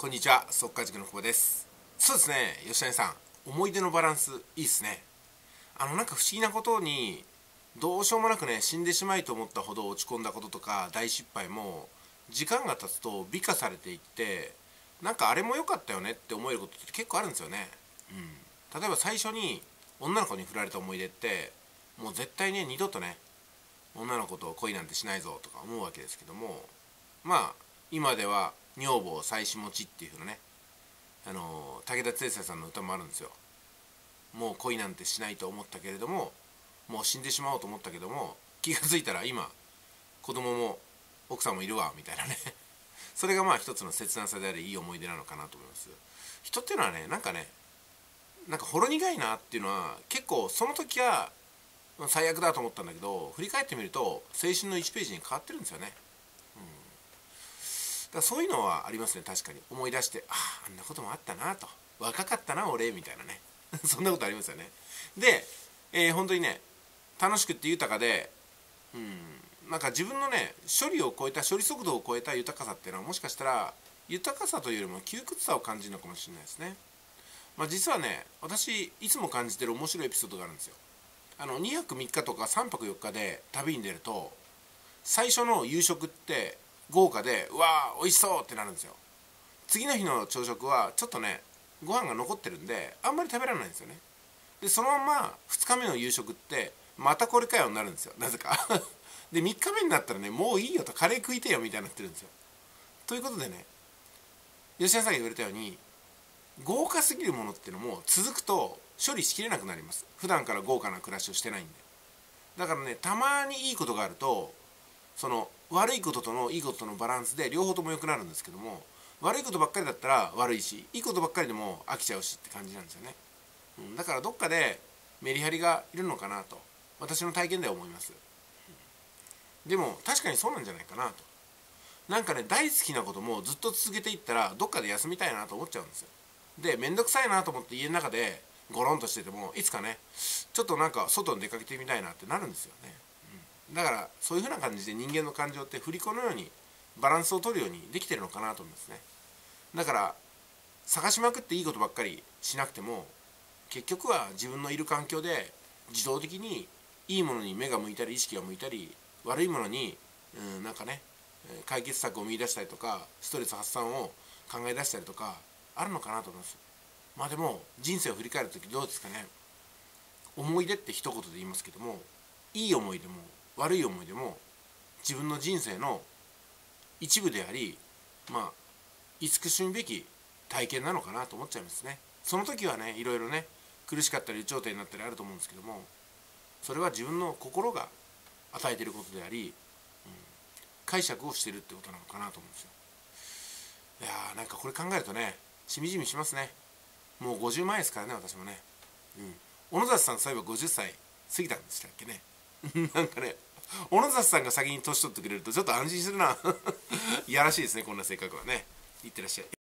こんにちは速稼塾の久保です。そうですね吉谷さん思い出のバランスいいですね。あのなんか不思議なことにどうしようもなくね死んでしまいと思ったほど落ち込んだこととか大失敗も時間が経つと美化されていってなんかあれも良かったよねって思えることって結構あるんですよね、うん、例えば最初に女の子に振られた思い出ってもう絶対ね二度とね女の子と恋なんてしないぞとか思うわけですけどもまあ今では女房妻子持ちっていうのね。あの武田鉄矢さんの歌もあるんですよ。もう恋なんてしないと思ったけれどももう死んでしまおうと思ったけども気が付いたら今子供も奥さんもいるわみたいなね。それがまあ一つの切なさでありいい思い出なのかなと思います。人っていうのはねなんかねなんかほろ苦いなっていうのは結構その時は最悪だと思ったんだけど振り返ってみると青春の1ページに変わってるんですよね。だそういうのはありますね。確かに。思い出してあああんなこともあったなと。若かったな俺みたいなね。そんなことありますよね。で、えー、本当にね楽しくって豊かでうんなんか自分のね処理を超えた処理速度を超えた豊かさっていうのはもしかしたら豊かさというよりも窮屈さを感じるのかもしれないですね。まあ、実はね私いつも感じてる面白いエピソードがあるんですよ。あの2泊3日とか3泊4日で旅に出ると最初の夕食って豪華でうわー美味しそうってなるんですよ。次の日の朝食はちょっとねご飯が残ってるんであんまり食べられないんですよね。でそのまま2日目の夕食ってまたこれかよになるんですよ。なぜか。で3日目になったらねもういいよとカレー食いてよみたいになってるんですよ。ということでね吉田さんが言われたように豪華すぎるものっていうのも続くと処理しきれなくなります。普段から豪華な暮らしをしてないんで。だからねたまにいいことがあるとその悪いこととのいいこととのバランスで両方とも良くなるんですけども悪いことばっかりだったら悪いしいいことばっかりでも飽きちゃうしって感じなんですよね、うん、だからどっかでメリハリがいるのかなと私の体験では思います、でも確かにそうなんじゃないかなと。なんかね大好きなこともずっと続けていったらどっかで休みたいなと思っちゃうんですよ。で面倒くさいなと思って家の中でゴロンとしててもいつかねちょっとなんか外に出かけてみたいなってなるんですよね。だからそういうふうな感じで人間の感情って振り子のようにバランスを取るようにできてるのかなと思いますね。だから探しまくっていいことばっかりしなくても結局は自分のいる環境で自動的にいいものに目が向いたり意識が向いたり悪いものに、うん、なんかね解決策を見出したりとかストレス発散を考え出したりとかあるのかなと思いますまあでも人生を振り返る時どうですかね。思い出って一言で言いますけどもいい思い出も悪い思い出も自分の人生の一部でありまあ慈しむべき体験なのかなと思っちゃいますね。その時はねいろいろね苦しかったり有頂天になったりあると思うんですけどもそれは自分の心が与えていることであり、うん、解釈をしてるってことなのかなと思うんですよ。いやーなんかこれ考えるとねしみじみしますね。もう50前ですからね私もね。うん。小野里さんそういえば50歳過ぎたんでしたっけね。なんかね小野里さんが先に年取ってくれるとちょっと安心するな。いやらしいですねこんな性格はね。いってらっしゃい。